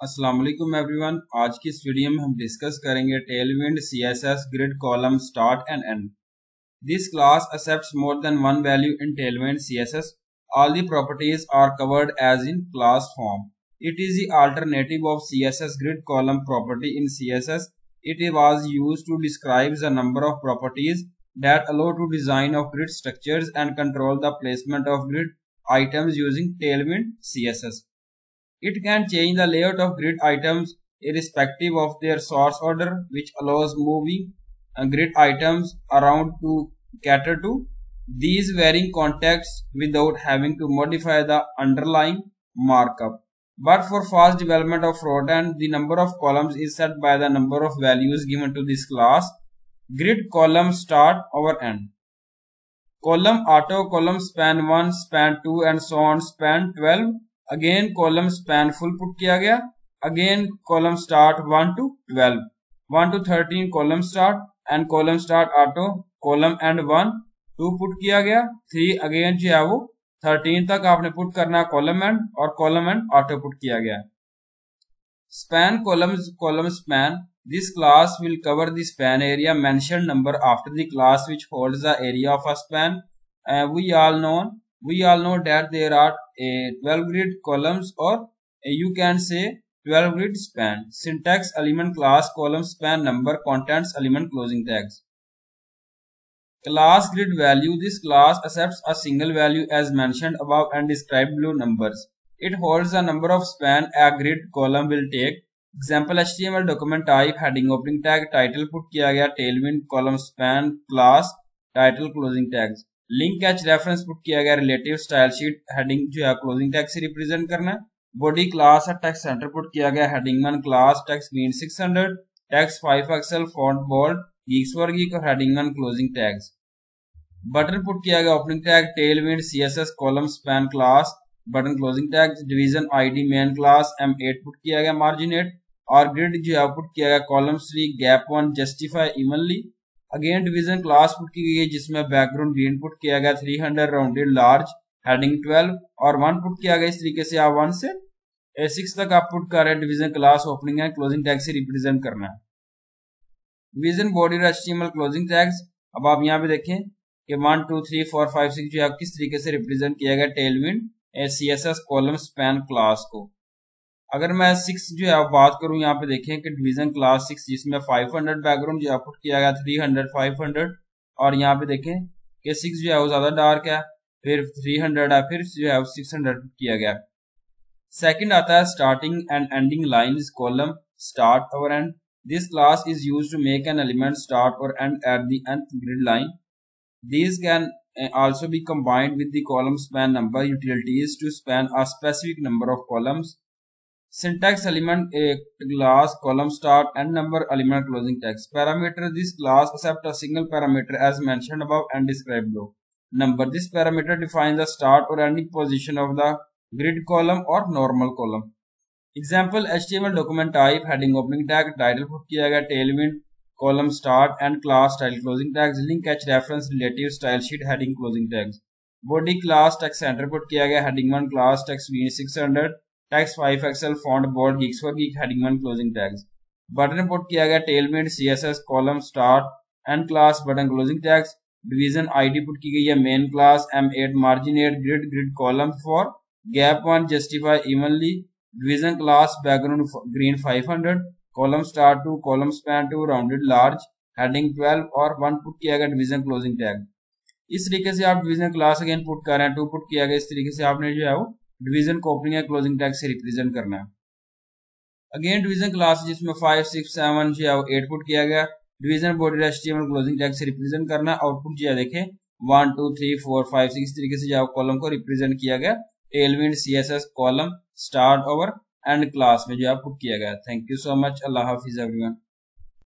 अस्सलाम वालेकुम एवरीवन आज की इस वीडियो में हम डिस्कस करेंगे Tailwind CSS grid column start end end this class accepts more than one value in Tailwind CSS all the properties are covered as in class form it is the alternative of css grid column property in css it was used to describe the number of properties that allow to design of grid structures and control the placement of grid items using tailwind css it can change the layout of grid items irrespective of their source order, which allows moving uh, grid items around to cater to these varying contexts without having to modify the underlying markup. But for fast development of front-end, the number of columns is set by the number of values given to this class. Grid column start over end. Column auto, column span 1, span 2 and so on, span 12 again column span full put किया गया। Again column start one two twelve one two thirteen column start end column start auto column end one two put किया गया। Three again जो है वो thirteen तक आपने put करना कॉलम एंड और कॉलम एंड ऑटो पुट किया गया। Span column column span this class will cover the span area mention number after the class which holds the area of a span we all known we all know that are a 12 grid columns or you can say 12 grid span. Syntax element class column span number contents element closing tags. Class grid value this class accepts a single value as mentioned above and described below numbers. It holds the number of span a grid column will take. Example html document type heading opening tag title put kiya gaya tailwind column span class title closing tags link catch reference put किया गया relative style sheet heading जो है closing tax represent करना है। Body class है text center put किया गया heading one class text mean 600 text 5 XL font bold geeks geek और heading one closing tags button put किया गया opening tag Tailwind CSS column span class button closing tag division ID main class M eight put किया गया margin 8 और grid जो है put किया गया column three gap one justify evenly again division class put की गई है, जिसमें बैकग्राउंड ग्रीन पुट किया गया 300 राउंडेड लार्ज हेडिंग 12 और वन पुट किया गया इस तरीके से आप वन से ए सिक्स तक आप पुट कर रहे हैं डिवीज़न क्लास ओपनिंग है क्लोजिंग टैग से रिप्रेजेंट करना है। Division body HTML closing tags अब आप यहाँ पे देखें कि one two three four five six जो है किस तरीके से रिप्रेजेंट किया गया Tailwind C S S column span class को। अगर मैं सिक्स जो है बात करूँ यहाँ पे देखें कि डिवीज़न क्लास सिक्स जिसमें फाइव हंड्रेड बैकग्राउंड जो है पुट किया गया थ्री हंड्रेड फाइव हंड्रेड और यहाँ पे देखें कि सिक्स जो है, वो ज़्यादा डार्क है, फिर थ्री हंड्रेड है, फिर जो है सिक्स हंड्रेड किया गया सेकंड आता है starting end ending line column start और end this class is use to make an element start और end at the end grid line these can also be combined with the column span number utilities to span a specific number of columns. Syntax element a class column start and number element closing text. Parameter this class accept a single parameter as mentioned above and described below. Number this parameter defines the start or ending position of the grid column or normal column. Example html document type heading opening tag title put kiya gaya tailwind column start and class style closing tags link catch reference relative style sheet heading closing tags body class text center put kiya gaya heading 1 class text v 600 text five XL font board heading one closing tags button put किया गया tailmate CSS column start end class button closing tags division ID put की गई है main class M eight margin eight grid grid column four gap one justify evenly division class background green 500 column start two column span two rounded large heading 12 और one put किया गया division closing tag इस तरीके से आप division class again put कर रहे हैं टू पुट किया गया, इस तरीके से आपने जो है वो डिवीज़न को ओपनिंग या क्लोजिंग टैग से रिप्रेजेंट करना है। अगेन डिवीज़न क्लास जिसमें फाइव सिक्स सेवन जो है एट पुट किया गया division body HTML closing tag से रिप्रेजेंट करना आउटपुट जो है देखें one two three four five six तरीके से जो कॉलम को रिप्रेजेंट किया गया Tailwind C S S column start over end class में जो है पुट किया गया। थैंक यू सो मच अल्लाह हाफिज एवरीवन